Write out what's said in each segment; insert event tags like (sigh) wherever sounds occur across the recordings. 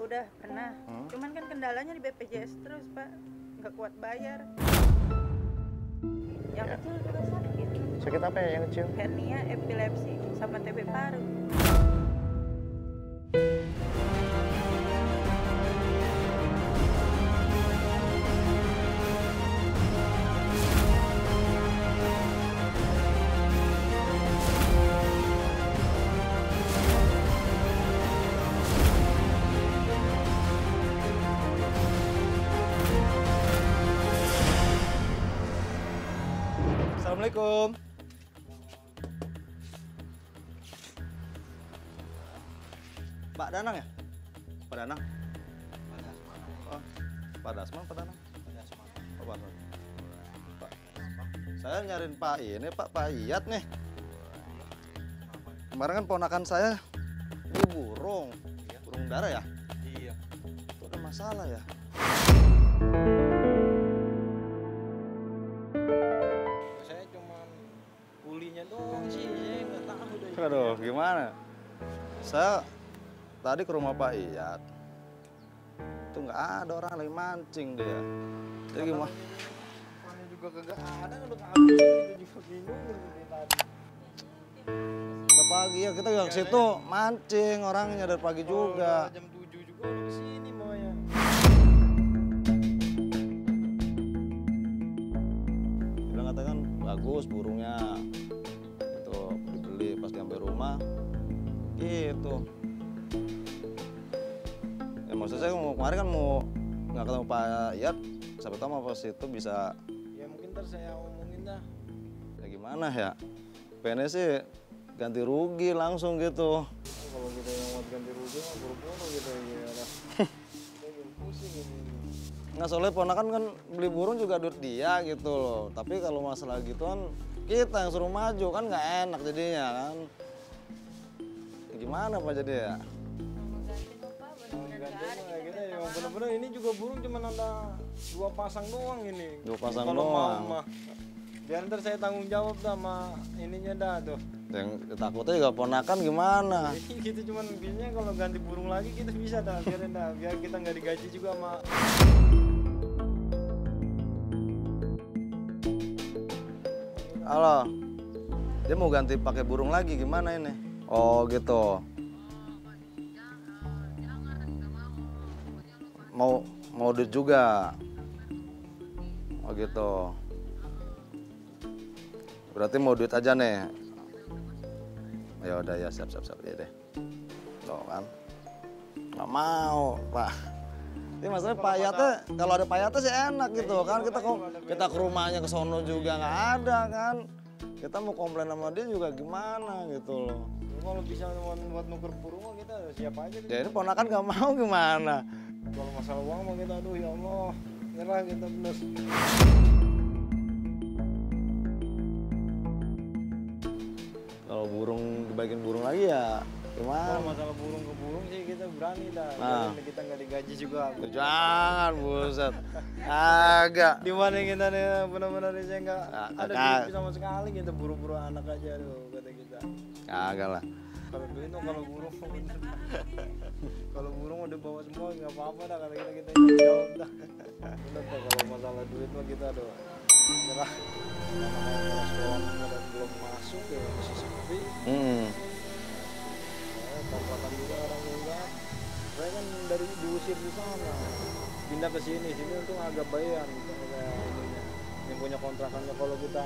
Udah pernah. Hmm? Cuman kan kendalanya di BPJS terus, Pak. Nggak kuat bayar. Yang Ya. kecil juga sakit. Sakit apa ya yang kecil? Hernia, epilepsi, sama TB paru. Pak Danang ya? Pak Danang? Oh, Pak Dasman, Pak Danang? Oh, Pak Dasman. Pak, saya nyariin Pak ini, Pak, Pak Iyat nih. Kemarin kan ponakan saya beli burung, burung dara ya? Iya. Itu ada masalah ya? Saya cuman kulinya doang sih, saya nggak tahu. Aduh, gimana? Saya tadi ke rumah Pak Iyat. Itu nggak ada orang lagi mancing dia. Jadi gimana? Mana juga kagak ada juga bingung dari pagi ya kita ke situ mancing orangnya dari pagi juga. Jam 7 juga udah ke sini mau ya. Bilang katakan bagus burungnya. Itu dibeli pas sampai rumah. Gitu. Ya maksud saya mau kemarin kan mau nggak ketemu Pak Iyat. Siapa tahu mau pas itu bisa Ya mungkin ntar saya omongin dah. ya gimana ya pengennya sih ganti rugi langsung gitu Oh, kalau kita yang mau ganti rugi mah buru-buru gitu ya. (laughs) Pusing ini. nggak soalnya ponakan kan beli burung juga duit dia gitu loh tapi kalau masalah gitu kan kita yang suruh maju kan nggak enak jadinya kan Ya gimana pak jadi ya Ganti mah kayak gitu ya. Bener-bener ini juga burung cuma ada dua pasang doang ini. Dua pasang Kalau mau doang. mah. Biar ntar saya tanggung jawab dah sama ininya dah tuh. yang takutnya juga ponakan gimana (laughs) gitu cuman biasanya kalau ganti burung lagi kita bisa dah biarin dah biar kita nggak digaji juga sama halo dia mau ganti pakai burung lagi gimana ini oh gitu mau mau duit juga. Oh gitu. Berarti mau duit aja nih. Ya udah ya siap siap siap. Ya deh. Tuh kan. Nggak mau pak. Ini maksudnya Pak Yata kalau ada Pak Yata sih enak gitu kan. kita ke, kita ke rumahnya ke sono juga nggak ada kan. Kita mau komplain sama dia juga gimana gitu loh. Kalau bisa buat, buat nuker burung kita siap aja deh. ya ini ponakan nggak mau gimana kalau masalah uang mah kita aduh ya Allah. Nyerah kita bener kalau burung dibagiin burung lagi ya kalau gimana masalah burung ke burung sih kita berani dah. Nah. Biarin kita nggak digaji juga. Jangan buset. Agak. Di mana kita nih benar-benar saya nggak Ah, ada duit sama sekali kita buru-buru anak aja tuh kata kita. Kagak lah. Kalau duit tuh kalau burung. (laughs) kalau burung udah bawa semua nggak apa-apa dah kalau kita kita yang jawab dah. Bener tuh kalau masalah duit mah kita aduh nyerah. Belum masuk ya masih sepi. Hmm. Kontrakan juga orang enggak saya kan dari diusir di sana. Pindah ke sini sini untung agak bayan ininya yang punya kontrakannya. Kalau kita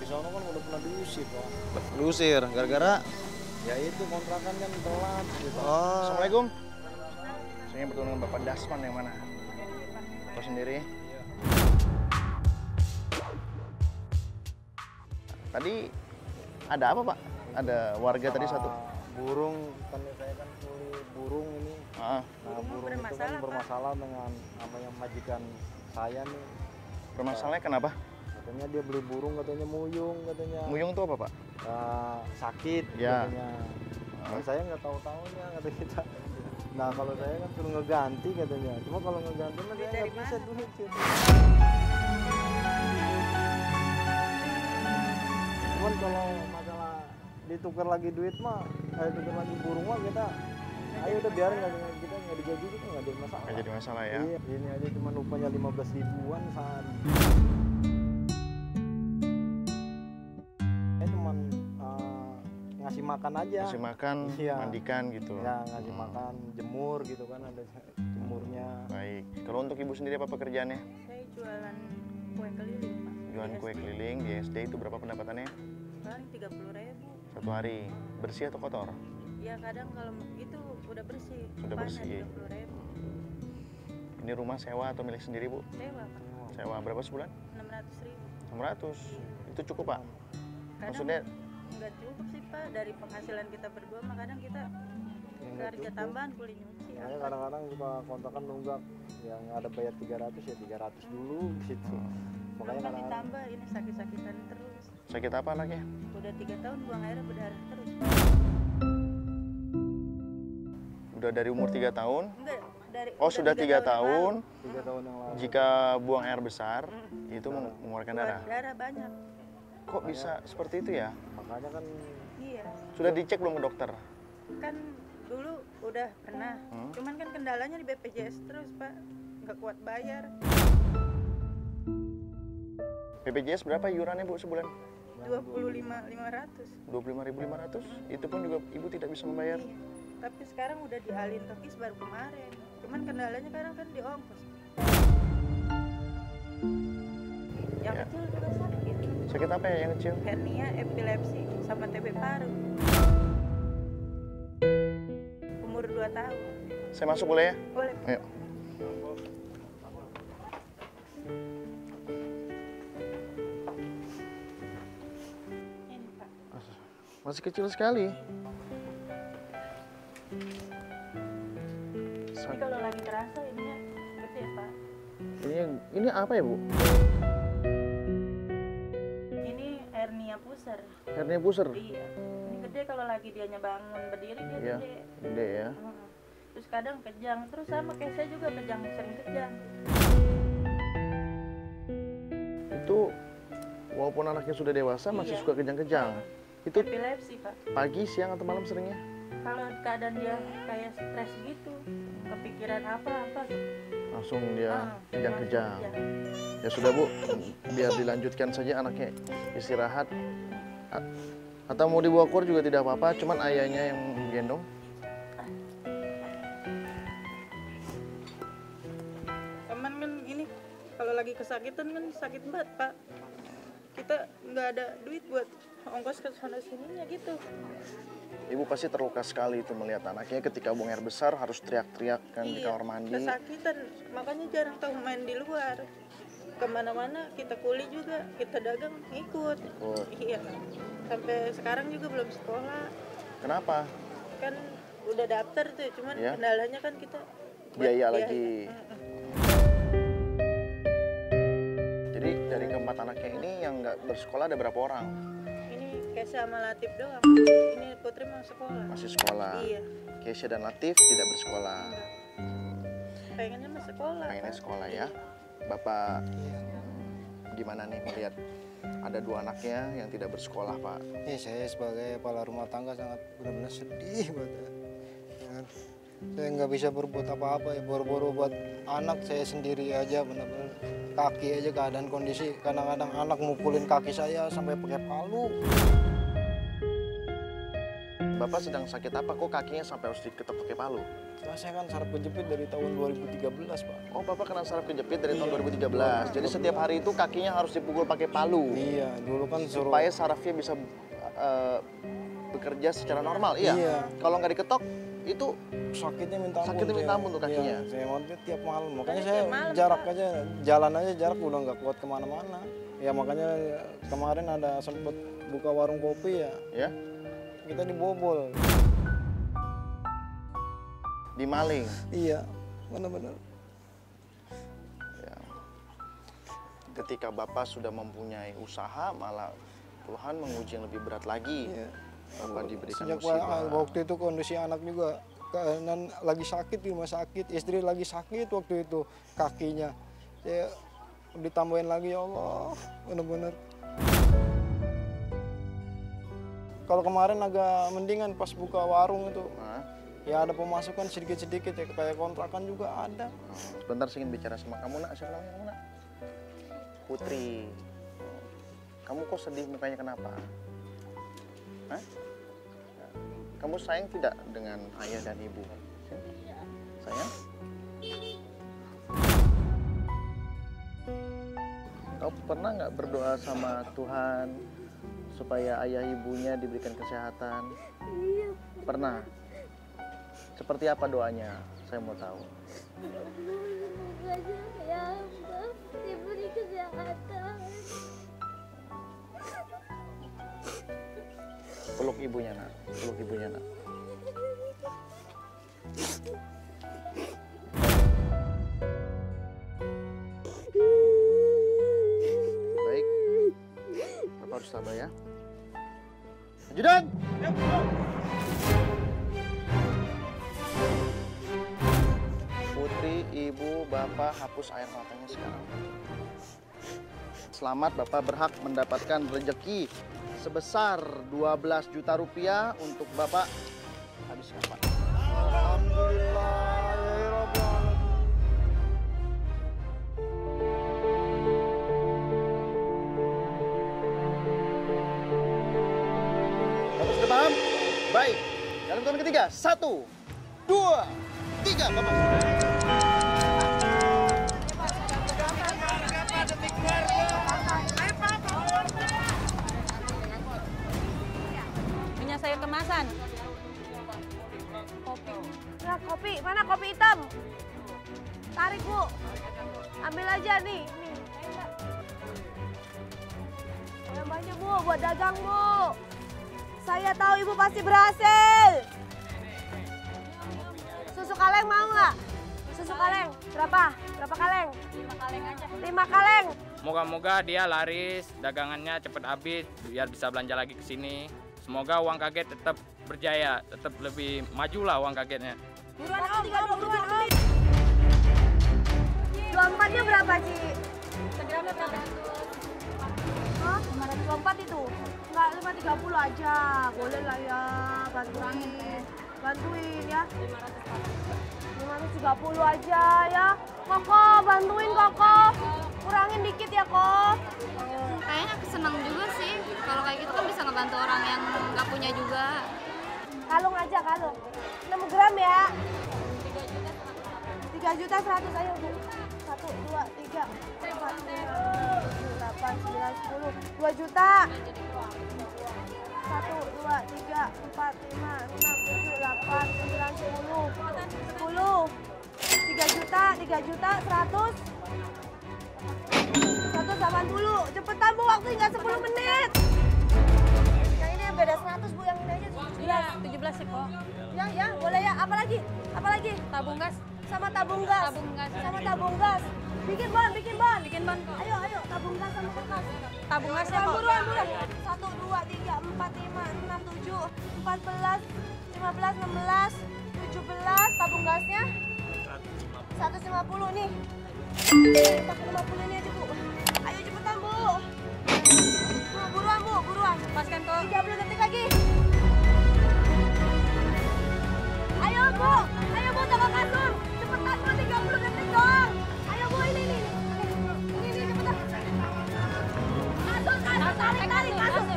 di sana kan udah pernah diusir pak. Diusir gara-gara ya itu kontrakan kan telat gitu oh Assalamualaikum. Saya bertemu dengan Bapak Dasman yang mana? Bapak sendiri. Iya. Tadi ada apa Pak? Ada warga tadi Sama satu. burung kan saya kan kuli burung ini Ah, nah Burung burung itu kan bermasalah, Pak. bermasalah dengan apa yang majikan saya nih permasalahannya kenapa? Katanya dia beli burung katanya muyung katanya Muyung itu apa Pak? eh, sakit Ya. katanya. Nah, saya nggak tahu tahunya kata kita. Nah kalau saya kan suruh ngeganti katanya. Cuma kalau ngeganti mah dari nggak bisa duit gitu. Cuman kalau masalah ditukar lagi duit mah, eh tukar lagi burung mah kita ayo udah biarin nggak kita nggak digaji juga nggak ada masalah Nggak jadi masalah ya. iya ini aja cuma upahnya 15 ribuan sehari makan aja Kasih makan, Iya. mandikan gitu. ya ngasih Hmm, makan jemur gitu kan ada jemurnya Baik. Kalau untuk ibu sendiri apa pekerjaannya? Saya jualan kue keliling, Pak. Jualan kue keliling di SD itu berapa pendapatannya? Paling 30 ribu. Satu hari. Bersih atau kotor? Ya kadang kalau itu udah bersih. Sudah bersih. 30 ribu. Ini rumah sewa atau milik sendiri bu? Sewa, Pak. Sewa berapa sebulan? 600 ribu. 600. Itu cukup pak? Kadang Maksudnya nggak cukup sih, Pak. Dari penghasilan kita berdua, mah kadang kita Ya, kerja cukup. tambahan kuli nyuci. Makanya apa. kadang-kadang suka kontrakan nunggak yang ada bayar 300 ya 300 dulu gitu. Hmm. Makanya kan kadang-kadang ditambah ini sakit-sakitan terus. sakit apa anaknya? Udah tiga tahun buang air berdarah terus. Udah dari umur 3 tahun. Enggak, dari Oh udah sudah tiga tahun. tiga tahun yang lalu. Jika buang air besar Mm. itu meng- mengeluarkan darah. darah banyak. Kok bisa seperti itu ya? Makanya kan Iya. Sudah dicek belum ke dokter? kan dulu udah pernah Hmm? cuman kan kendalanya di BPJS terus pak nggak kuat bayar BPJS berapa iurannya bu sebulan? 25 500 25.500 itu pun juga ibu tidak bisa membayar Iya. tapi sekarang udah dialin ke KIS baru kemarin cuman kendalanya sekarang kan di ongkos yang Ya. kecil juga sakit sakit apa ya yang kecil? Hernia epilepsi sama TB paru. Umur 2 tahun. Saya masuk boleh ya? Boleh. Ayo. Ini masih kecil sekali. Ini kalau lagi terasa ininya gede pak ini ini apa ya bu pusar. Hernia pusar? Iya. Ini gede kalau lagi dianya bangun berdiri dia Iya. gede. gede ya. Heeh. terus kadang kejang. Terus sama kayak saya juga kejang sering kejang. Itu walaupun anaknya sudah dewasa masih Iya. suka kejang-kejang. Itu epilepsi pak. pagi siang atau malam seringnya? Kalau keadaan dia kayak stres gitu kepikiran apa apa gitu. langsung dia Ah, kejang-kejang. ya sudah bu. Biar dilanjutkan saja anaknya istirahat atau mau dibawa keluar juga tidak apa-apa cuman ayahnya yang gendong. Teman kan ini kalau lagi kesakitan kan sakit banget pak. Kita nggak ada duit buat ongkos ke sana sininya gitu. Ibu pasti terluka sekali itu melihat anaknya. Ketika buang air besar harus teriak-teriak kan di Iya, kamar mandi. kesakitan. Makanya jarang tahu main di luar ke mana-mana kita kuli juga kita dagang ikut. Ikut. iya. Sampai sekarang juga belum sekolah. Kenapa? Kan udah daftar tuh cuman Iya. kendalanya kan kita buat Biaya. Lagi. Jadi dari keempat anaknya ini yang nggak bersekolah ada berapa orang? Ini Kesha sama Latif doang. Ini Putri mau sekolah. Masih sekolah. Iya. Kesha dan Latif tidak bersekolah. Pengennya mau sekolah pengennya sekolah ya bapak. Gimana nih melihat ada dua anaknya yang tidak bersekolah pak? Ya, saya sebagai kepala rumah tangga sangat benar-benar sedih buat ya. Kan. Saya nggak bisa berbuat apa-apa ya, boro-boro buat anak saya sendiri aja benar-benar. Kaki aja keadaan kondisi kadang-kadang anak mukulin kaki saya sampai pakai palu. Bapak sedang sakit apa kok kakinya sampai harus diketok pakai palu Nah, saya kan sarap kejepit dari tahun 2013 pak. oh bapak kena saraf kejepit dari Iya. tahun 2013 jadi setiap hari itu kakinya harus dipukul pakai palu Iya, dulu kan suruh supaya sarafnya bisa eh, bekerja secara normal iya Iya. kalau nggak diketok itu sakitnya minta ampun. Sakitnya minta ampun tuh kakinya. Iya, saya mati tiap malam. Makanya saya malam, jarak aja, jalan aja jarak udah nggak kuat ke mana-mana. Ya makanya kemarin ada sempet buka warung kopi ya, ya kita dibobol. dimaling Iya, benar-benar. Ya. Ketika Bapak sudah mempunyai usaha, malah Tuhan menguji yang lebih berat lagi. Iya. Bapak diberikan Sejak musibah. wa- waktu itu kondisi anak juga keadaan lagi sakit di rumah sakit, istri lagi sakit waktu itu kakinya. Saya ditambahin lagi ya Allah, benar-benar. Kalau kemarin agak mendingan pas buka warung itu, Hah? ya ada pemasukan sedikit-sedikit ya kayak kontrakan juga ada. Sebentar saya ingin bicara sama kamu nak, siapa namanya kamu nak? Putri. Kamu kok sedih mukanya kenapa? Hah? Kamu sayang tidak dengan ayah dan ibu? Sayang? Kau pernah nggak berdoa sama Tuhan supaya ayah ibunya diberikan kesehatan? Iya, Pernah? Seperti apa doanya? Saya mau tahu. semoga ya Allah diberi kesehatan. Peluk ibunya nak, peluk ibunya nak. Bapak hapus air matanya sekarang. Selamat Bapak berhak mendapatkan rezeki sebesar 12 juta rupiah untuk Bapak sudah paham? Baik. Dalam tahun ketiga, satu, dua, tiga, Bapak. Kemasan. Ya kopi, mana kopi hitam? Tarik bu, ambil aja nih. nih. Yang banyak bu, buat dagang bu. Saya tahu ibu pasti berhasil. Susu kaleng mau nggak? Susu kaleng, berapa? Berapa kaleng? Lima kaleng aja. Lima kaleng. Moga-moga dia laris, dagangannya cepat habis, biar bisa belanja lagi ke sini. Semoga uang kaget tetap berjaya, tetap lebih maju lah uang kagetnya. Buruan om, om, buruan om. Dua empatnya berapa Ci? Segramnya berapa? Hah? 524 itu? Enggak, 530 aja. Boleh lah ya, bantuin. Bantuin ya. 530 aja ya. Koko, bantuin Koko. Punya juga. Kalung aja, kalung. 6 gram ya. 3 juta 100 ayo Bu. 1, 2, 3, 4, 5, 6, 8, 9, 10. 2 juta. 1, 2, 3, 4, 5, 6, 7, 8, 9, 10. 10. 3 juta, 3 juta, 100. 180. Cepetan Bu, waktu tinggal 10 menit. Beda 100 Bu, yang ini aja 17. 17 sih kok. Ya, ya, boleh ya. Apa lagi? Apa lagi? Tabung gas. Sama tabung gas. Tabung gas. Sama tabung gas. Bikin bon, bikin bon. Bikin bon kok. Ayo, ayo, tabung gas sama kertas. Tabung gasnya kok. Buruan, buruan. Satu, dua, tiga, empat, lima, enam, tujuh, empat belas, lima belas, enam belas, tujuh belas. Tabung gasnya? 150 nih. Nih, 150 ini aja, Bu. Ayo cepetan, Bu. Bu, buruan, Bu, buruan. Lepaskan kok. 30 detik lagi. Ayo bu, ayo bu toko kasur. Cepetan bu, 30 detik doang. Ayo bu, ini nih. Ini, ini, cepetan. Kasur, kasur, tarik, tarik, kasur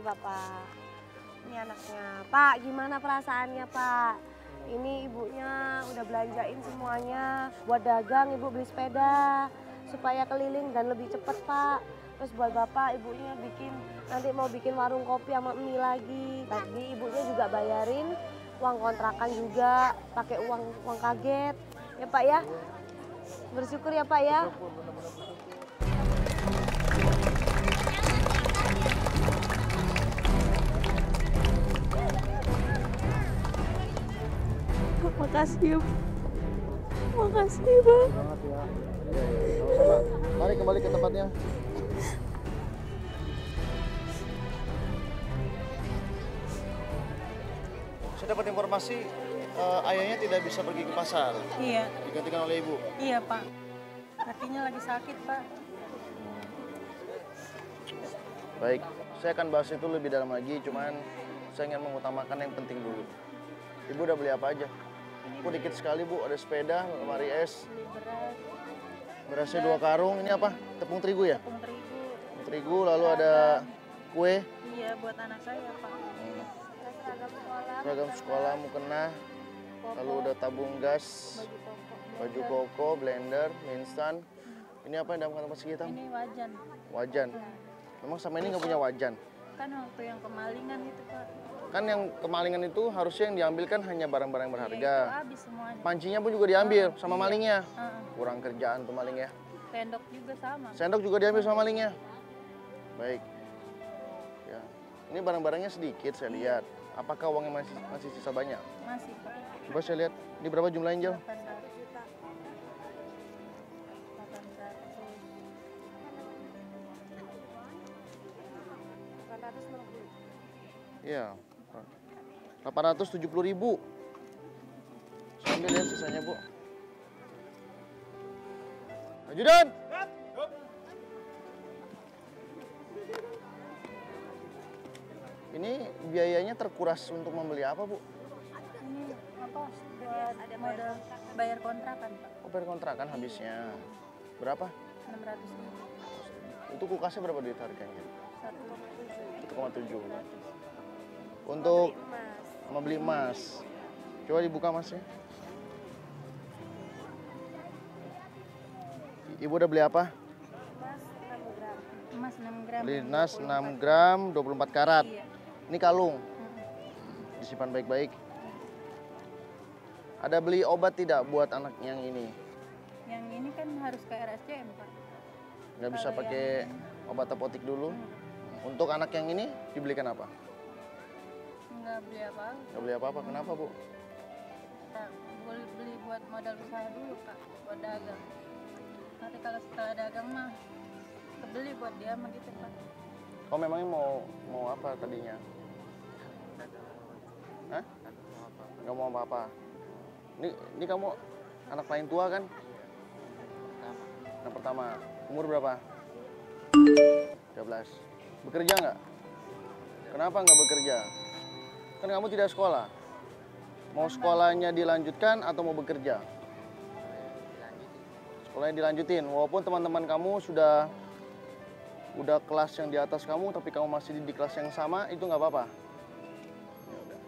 Bapak. Ini anaknya. Pak, gimana perasaannya Pak? Ini ibunya udah belanjain semuanya buat dagang, ibu beli sepeda supaya keliling dan lebih cepet pak. Terus buat bapak ibunya bikin nanti mau bikin warung kopi sama mie lagi. Tadi ibunya juga bayarin uang kontrakan juga pakai uang uang kaget ya pak ya. Bersyukur ya pak ya. Makasih ya. Makasih bang. Banget ya. Sama-sama. Mari kembali ke tempatnya. Saya dapat informasi eh, ayahnya tidak bisa pergi ke pasar, Iya, digantikan oleh ibu. iya pak. Kakinya lagi sakit pak. Baik, saya akan bahas itu lebih dalam lagi, cuman saya ingin mengutamakan yang penting dulu. Ibu udah beli apa aja? Kok dikit sekali bu, ada sepeda, lemari es, beras, berasnya dua karung, ini apa? Tepung terigu ya? tepung terigu. Tepung terigu, lalu ada kue, Iya, buat anak saya pak. hmm, Seragam sekolah, seragam sekolah, mukena, lalu ada tabung gas, baju koko, blender, mie instan. Ini apa yang dalam kantong plastik hitam? Ini wajan. Wajan. Memang sama ini nggak punya wajan. Kan waktu yang kemalingan itu pak. Kan yang kemalingan itu harusnya yang diambil kan hanya barang-barang Iya, berharga. semuanya. Pancinya pun juga diambil sama Iya. malingnya. Heeh. Kurang kerjaan tuh malingnya. Sendok juga sama. Sendok juga diambil sama malingnya. Baik. Ya. Ini barang-barangnya sedikit saya lihat. Apakah uangnya masih masih sisa banyak? Masih. Coba saya lihat. Ini berapa jumlahnya, Jal? 800 juta. 800. Iya. 870 ribu. Saya ambil ya sisanya, Bu. Ajudan! Ini biayanya terkuras untuk membeli apa, Bu? Ini apa? Buat modal bayar kontrakan pak. Oh, bayar kontrakan habisnya. Berapa? 600 ribu. Untuk kulkasnya berapa duit harganya? 1,7. 1,7. Untuk sama beli emas. Coba dibuka masnya. Ibu udah beli apa? Emas 6 gram. Beli nas 6 gram 24 karat. Iya. Ini kalung. Disimpan baik-baik. Ada beli obat tidak buat anak yang ini? Yang ini kan harus ke RSCM pak. Nggak bisa pakai obat apotik dulu. Untuk anak yang ini dibelikan apa? Nggak beli apa? Nggak beli apa-apa. Kenapa, Bu? Boleh beli buat modal usaha dulu pak. Buat dagang. Nanti kalau setelah dagang mah kebeli buat dia mah gitu pak. Oh, memangnya mau mau apa tadinya? Hah? Nggak mau apa-apa. Ini, ini kamu anak paling tua kan? Anak pertama. Umur berapa? 13. Bekerja nggak? Kenapa nggak bekerja? Kan kamu tidak sekolah. Mau sekolahnya dilanjutkan atau mau bekerja? Sekolahnya dilanjutin. Walaupun teman-teman kamu sudah udah kelas yang di atas kamu, tapi kamu masih di, di kelas yang sama, itu nggak apa-apa. Ya.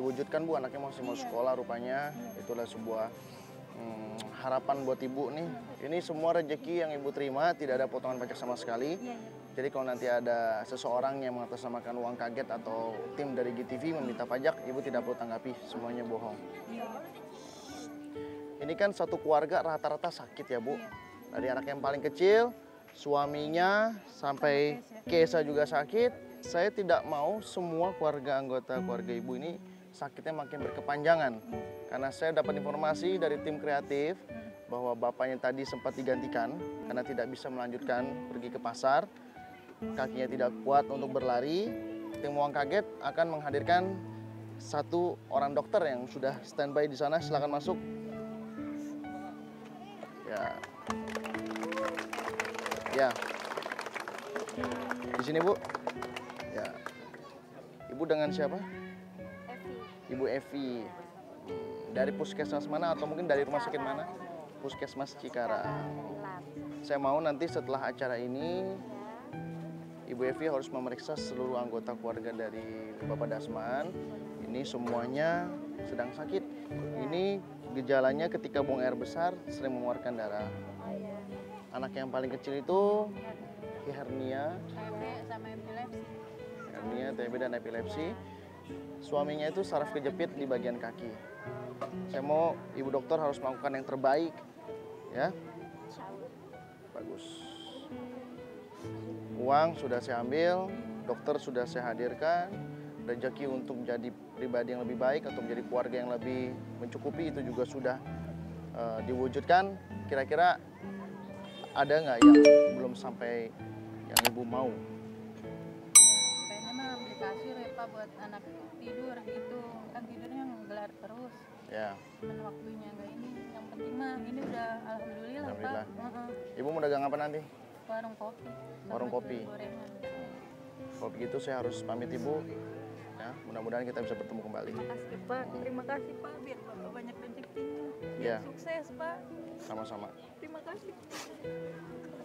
Diwujudkan bu, anaknya masih mau sekolah rupanya. Itulah sebuah hmm, harapan buat ibu nih. Ini semua rezeki yang ibu terima, tidak ada potongan pajak sama sekali. Iya iya. Jadi kalau nanti ada seseorang yang mengatasnamakan uang kaget atau tim dari GTV meminta pajak, ibu tidak perlu tanggapi, semuanya bohong. Iya. Ini kan satu keluarga rata-rata sakit ya bu. Dari anak yang paling kecil, suaminya sampai Kesa juga sakit. Saya tidak mau semua keluarga anggota keluarga ibu ini sakitnya makin berkepanjangan. Karena saya dapat informasi dari tim kreatif bahwa bapaknya tadi sempat digantikan karena tidak bisa melanjutkan pergi ke pasar. Kakinya tidak kuat untuk berlari. Tim Uang Kaget akan menghadirkan satu orang dokter yang sudah standby di sana. Silakan masuk. Ya. Ya. Di sini, Bu. Ya. Ibu dengan siapa? Ibu Evi. Hmm, Dari puskesmas mana atau mungkin dari rumah sakit mana? Puskesmas Cikarang. Saya mau nanti setelah acara ini Ibu Evi harus memeriksa seluruh anggota keluarga dari Bapak Dasman. Ini semuanya sedang sakit. Ini gejalanya ketika buang air besar sering mengeluarkan darah. Anak yang paling kecil itu hernia, TB sama epilepsi hernia, TB dan epilepsi. Suaminya itu saraf kejepit di bagian kaki. Saya mau ibu dokter harus melakukan yang terbaik, ya. Bagus. Uang sudah saya ambil, dokter sudah saya hadirkan, rezeki untuk menjadi pribadi yang lebih baik atau menjadi keluarga yang lebih mencukupi itu juga sudah eh, diwujudkan. Kira-kira ada nggak yang belum sampai yang ibu mau? kayaknya mah beli kasur ya pak buat anak tidur gitu kan tidurnya ngegelar terus Ya, cuman waktunya enggak ini yang penting mah ini udah alhamdulillah, Alhamdulillah. pak ibu mau dagang apa nanti? warung kopi. Warung kopi. Kalau begitu saya harus pamit ibu. Ya, mudah-mudahan kita bisa bertemu kembali. Terima kasih Pak, terima kasih Pak, biar Bapak banyak rezekinya. Ya. Sukses Pak. Sama-sama. Terima kasih. Terima kasih Pak.